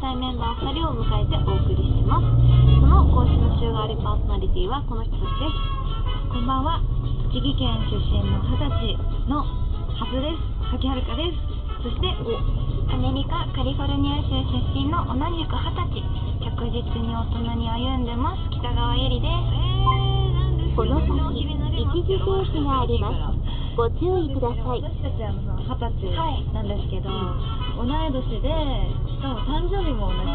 したいメンバー2人を迎えてお送りしてます。その今週の週替わりパーソナリティはこの人たちです。こんばんは。栃木県出身の二十歳のハスです。柿はるかです。そしてアメリカカリフォルニア州出身の同じく二十歳。着実に大人に歩んでます。北川ゆりです。この先一時停止があります。ご注意ください。私たちは二十はい。歳なんですけど、同い年で誕生日も同じ。